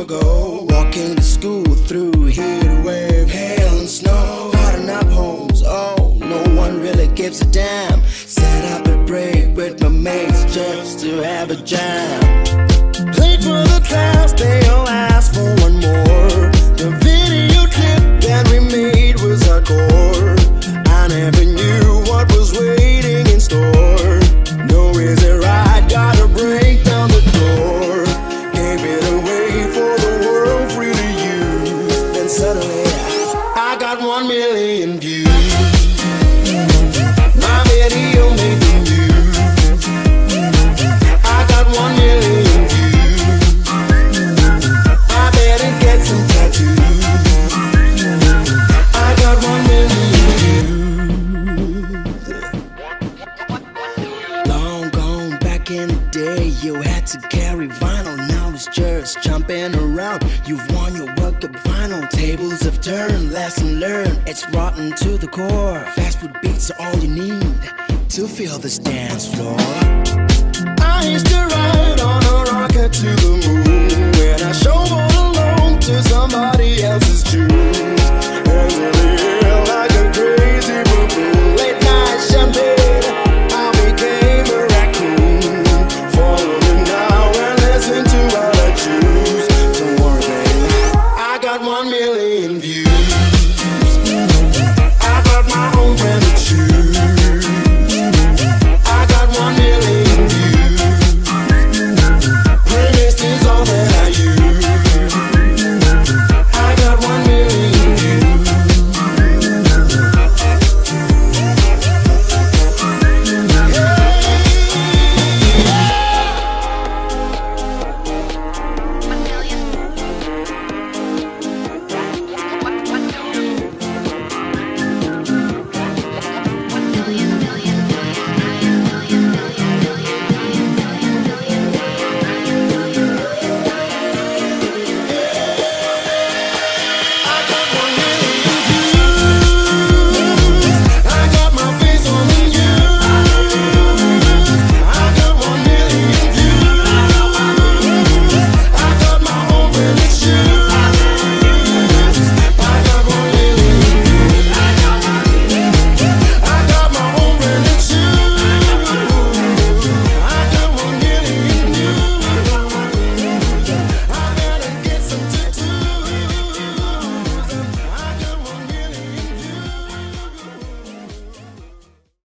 ago. Walking to school through heat wave, hail and snow. Hotting up homes, oh, no one really gives a damn. Set up a break with my mates just to have a jam. Got one million views. My video made the news. I got one million views. I better get some tattoos. I got one million views. Long gone back in the day, you had to carry vinyl. Now it's just jumping around. You've won your up vinyl. Tables have turned, lesson learned. It's rotten to the core. Fast food beats are all you need to feel this dance floor.